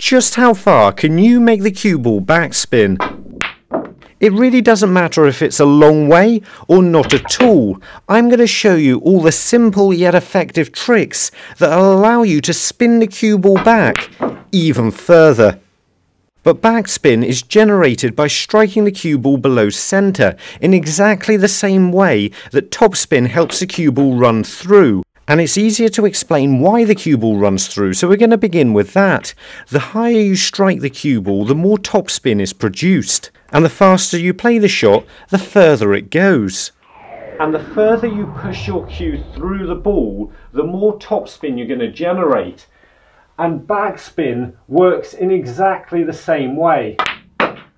Just how far can you make the cue ball backspin? It really doesn't matter if it's a long way or not at all. I'm going to show you all the simple yet effective tricks that allow you to spin the cue ball back even further. But backspin is generated by striking the cue ball below centre in exactly the same way that topspin helps the cue ball run through. And it's easier to explain why the cue ball runs through, so we're going to begin with that. The higher you strike the cue ball, the more topspin is produced. And the faster you play the shot, the further it goes. And the further you push your cue through the ball, the more topspin you're going to generate. And backspin works in exactly the same way,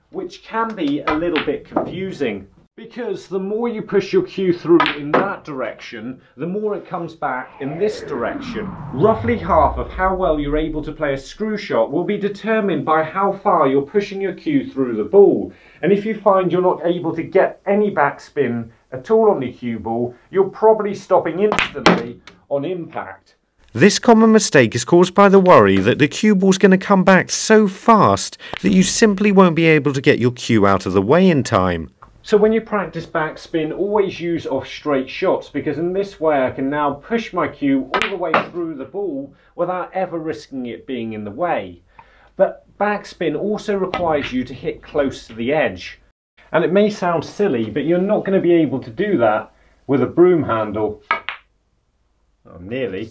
which can be a little bit confusing. Because the more you push your cue through in that direction, the more it comes back in this direction. Roughly half of how well you're able to play a screw shot will be determined by how far you're pushing your cue through the ball. And if you find you're not able to get any backspin at all on the cue ball, you're probably stopping instantly on impact. This common mistake is caused by the worry that the cue ball's going to come back so fast that you simply won't be able to get your cue out of the way in time. So when you practice backspin, always use off straight shots because in this way I can now push my cue all the way through the ball without ever risking it being in the way. But backspin also requires you to hit close to the edge. And it may sound silly, but you're not going to be able to do that with a broom handle. Oh, nearly.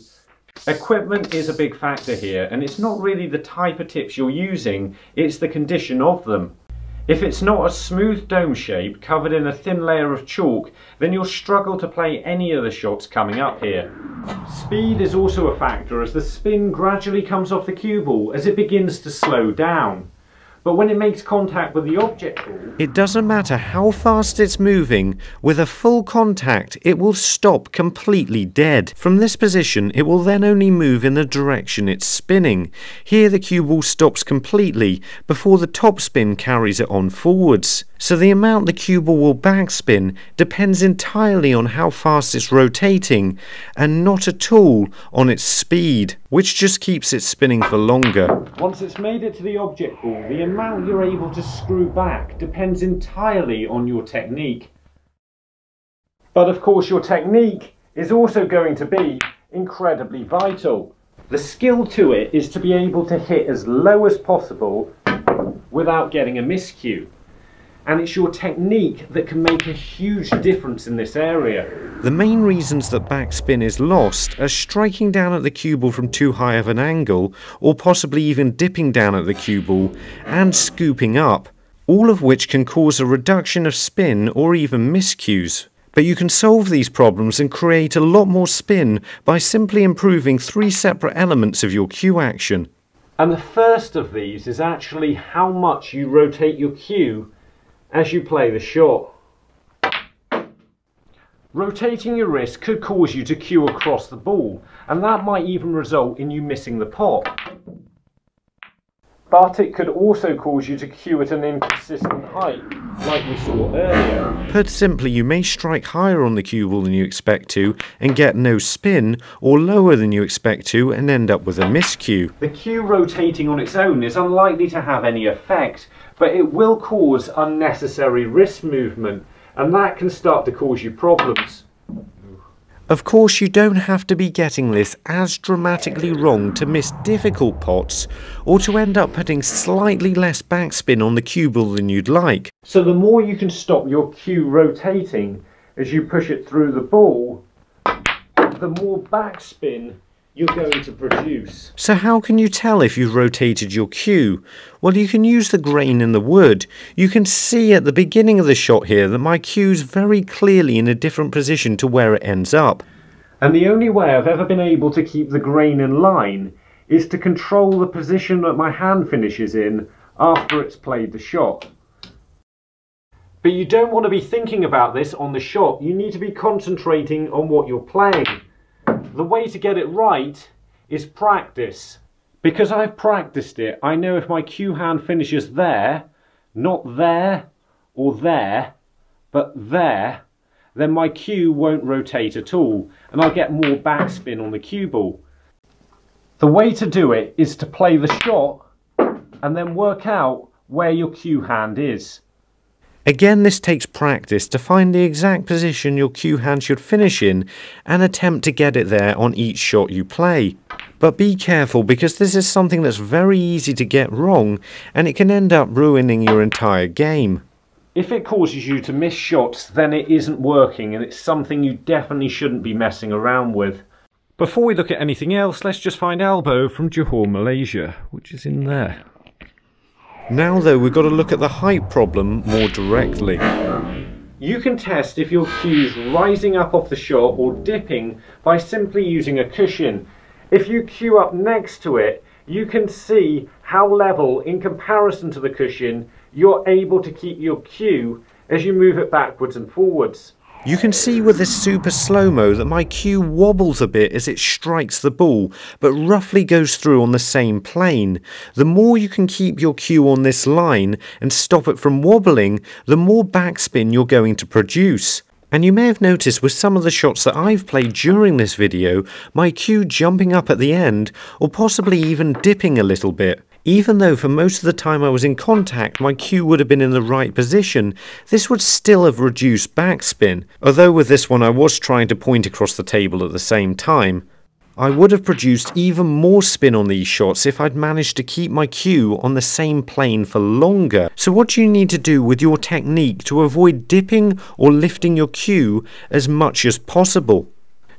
Equipment is a big factor here, and it's not really the type of tips you're using, it's the condition of them. If it's not a smooth dome shape covered in a thin layer of chalk, then you'll struggle to play any of the shots coming up here. Speed is also a factor as the spin gradually comes off the cue ball as it begins to slow down. But when it makes contact with the object ball... It doesn't matter how fast it's moving, with a full contact it will stop completely dead. From this position it will then only move in the direction it's spinning. Here the cue ball stops completely before the top spin carries it on forwards. So the amount the cue ball will backspin depends entirely on how fast it's rotating and not at all on its speed, which just keeps it spinning for longer. Once it's made it to the object ball, the amount you're able to screw back depends entirely on your technique. But of course your technique is also going to be incredibly vital. The skill to it is to be able to hit as low as possible without getting a miscue and it's your technique that can make a huge difference in this area. The main reasons that backspin is lost are striking down at the cue ball from too high of an angle, or possibly even dipping down at the cue ball, and scooping up, all of which can cause a reduction of spin or even miscues. But you can solve these problems and create a lot more spin by simply improving three separate elements of your cue action. And the first of these is actually how much you rotate your cue as you play the shot. Rotating your wrist could cause you to cue across the ball, and that might even result in you missing the pot. But it could also cause you to cue at an inconsistent height, like we saw earlier. Put simply, you may strike higher on the cue ball than you expect to and get no spin, or lower than you expect to and end up with a miscue. The cue rotating on its own is unlikely to have any effect, but it will cause unnecessary wrist movement and that can start to cause you problems. Of course, you don't have to be getting this as dramatically wrong to miss difficult pots or to end up putting slightly less backspin on the cue ball than you'd like. So the more you can stop your cue rotating as you push it through the ball, the more backspin you're going to produce. So how can you tell if you've rotated your cue? Well, you can use the grain in the wood. You can see at the beginning of the shot here that my cue's very clearly in a different position to where it ends up. And the only way I've ever been able to keep the grain in line is to control the position that my hand finishes in after it's played the shot. But you don't want to be thinking about this on the shot. You need to be concentrating on what you're playing the way to get it right is practice. Because I've practiced it, I know if my cue hand finishes there, not there or there, but there, then my cue won't rotate at all and I'll get more backspin on the cue ball. The way to do it is to play the shot and then work out where your cue hand is. Again, this takes practice to find the exact position your cue hand should finish in and attempt to get it there on each shot you play. But be careful because this is something that's very easy to get wrong and it can end up ruining your entire game. If it causes you to miss shots, then it isn't working and it's something you definitely shouldn't be messing around with. Before we look at anything else, let's just find Albo from Johor, Malaysia, which is in there. Now though, we've got to look at the height problem more directly. You can test if your cue's rising up off the shot or dipping by simply using a cushion. If you cue up next to it, you can see how level, in comparison to the cushion, you're able to keep your cue as you move it backwards and forwards. You can see with this super slow-mo that my cue wobbles a bit as it strikes the ball, but roughly goes through on the same plane. The more you can keep your cue on this line and stop it from wobbling, the more backspin you're going to produce. And you may have noticed with some of the shots that I've played during this video, my cue jumping up at the end, or possibly even dipping a little bit. Even though for most of the time I was in contact my cue would have been in the right position, this would still have reduced backspin, although with this one I was trying to point across the table at the same time. I would have produced even more spin on these shots if I'd managed to keep my cue on the same plane for longer. So what do you need to do with your technique to avoid dipping or lifting your cue as much as possible?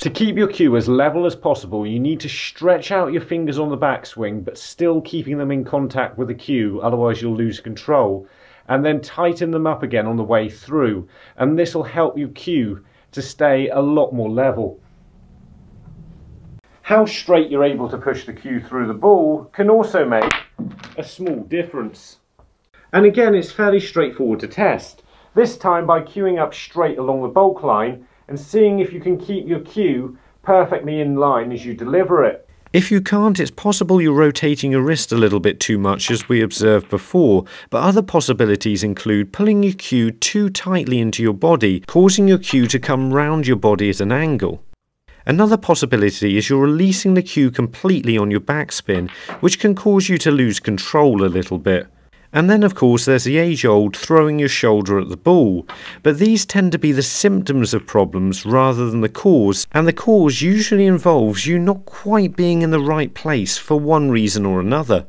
To keep your cue as level as possible, you need to stretch out your fingers on the backswing, but still keeping them in contact with the cue, otherwise you'll lose control. And then tighten them up again on the way through, and this will help your cue to stay a lot more level. How straight you're able to push the cue through the ball can also make a small difference. And again, it's fairly straightforward to test. This time by cueing up straight along the baulk line, and seeing if you can keep your cue perfectly in line as you deliver it. If you can't, it's possible you're rotating your wrist a little bit too much as we observed before, but other possibilities include pulling your cue too tightly into your body, causing your cue to come round your body at an angle. Another possibility is you're releasing the cue completely on your backspin, which can cause you to lose control a little bit. And then, of course, there's the age old throwing your shoulder at the ball. But these tend to be the symptoms of problems rather than the cause, and the cause usually involves you not quite being in the right place for one reason or another.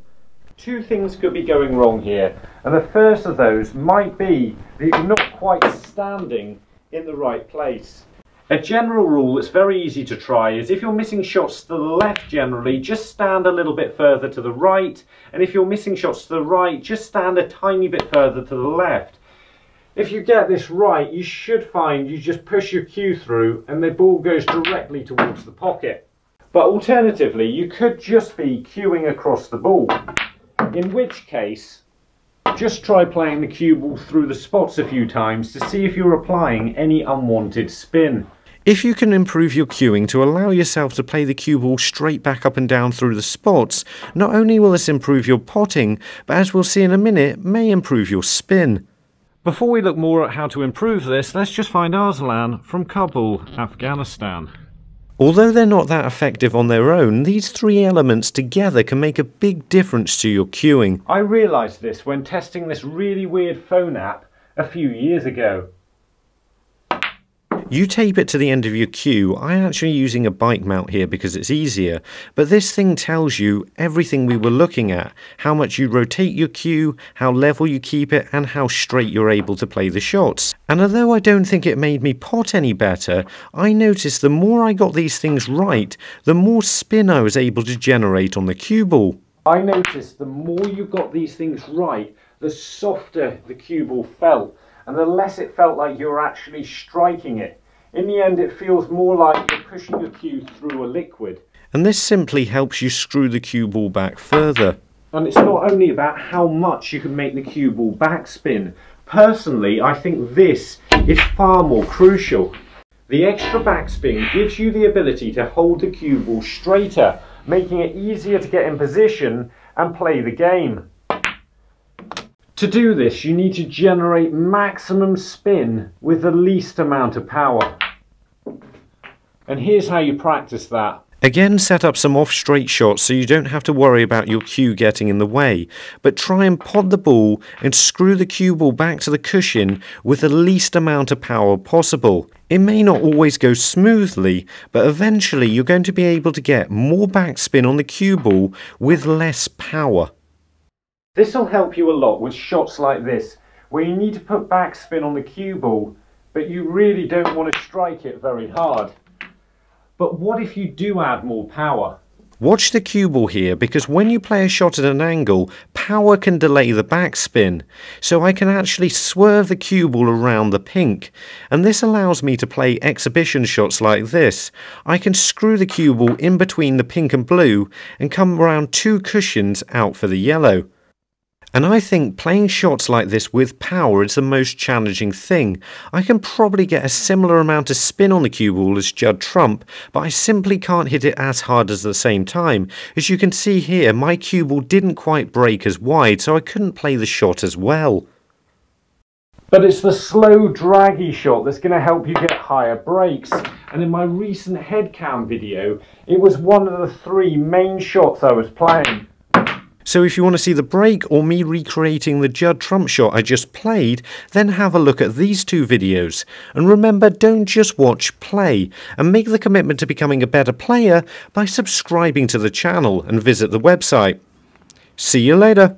Two things could be going wrong here, and the first of those might be that you're not quite standing in the right place. A general rule that's very easy to try is if you're missing shots to the left generally, just stand a little bit further to the right. And if you're missing shots to the right, just stand a tiny bit further to the left. If you get this right, you should find you just push your cue through and the ball goes directly towards the pocket. But alternatively, you could just be cueing across the ball. In which case, just try playing the cue ball through the spots a few times to see if you're applying any unwanted spin. If you can improve your cueing to allow yourself to play the cue ball straight back up and down through the spots, not only will this improve your potting, but as we'll see in a minute, may improve your spin. Before we look more at how to improve this, let's just find Arslan from Kabul, Afghanistan. Although they're not that effective on their own, these three elements together can make a big difference to your cueing. I realised this when testing this really weird phone app a few years ago. You tape it to the end of your cue. I'm actually using a bike mount here because it's easier, but this thing tells you everything we were looking at. How much you rotate your cue, how level you keep it, and how straight you're able to play the shots. And although I don't think it made me pot any better, I noticed the more I got these things right, the more spin I was able to generate on the cue ball. I noticed the more you got these things right, the softer the cue ball felt and the less it felt like you were actually striking it. In the end, it feels more like you're pushing your cue through a liquid. And this simply helps you screw the cue ball back further. And it's not only about how much you can make the cue ball backspin. Personally, I think this is far more crucial. The extra backspin gives you the ability to hold the cue ball straighter, making it easier to get in position and play the game. To do this, you need to generate maximum spin with the least amount of power. And here's how you practice that. Again set up some off straight shots so you don't have to worry about your cue getting in the way, but try and pod the ball and screw the cue ball back to the cushion with the least amount of power possible. It may not always go smoothly, but eventually you're going to be able to get more backspin on the cue ball with less power. This will help you a lot with shots like this, where you need to put backspin on the cue ball, but you really don't want to strike it very hard. But what if you do add more power? Watch the cue ball here because when you play a shot at an angle, power can delay the backspin. So I can actually swerve the cue ball around the pink. And this allows me to play exhibition shots like this. I can screw the cue ball in between the pink and blue and come around two cushions out for the yellow. And I think playing shots like this with power is the most challenging thing. I can probably get a similar amount of spin on the cue ball as Judd Trump, but I simply can't hit it as hard as the same time. As you can see here, my cue ball didn't quite break as wide, so I couldn't play the shot as well. But it's the slow, draggy shot that's going to help you get higher breaks. And in my recent headcam video, it was one of the three main shots I was playing. So if you want to see the break or me recreating the Judd Trump shot I just played, then have a look at these two videos. And remember, don't just watch play, and make the commitment to becoming a better player by subscribing to the channel and visit the website. See you later.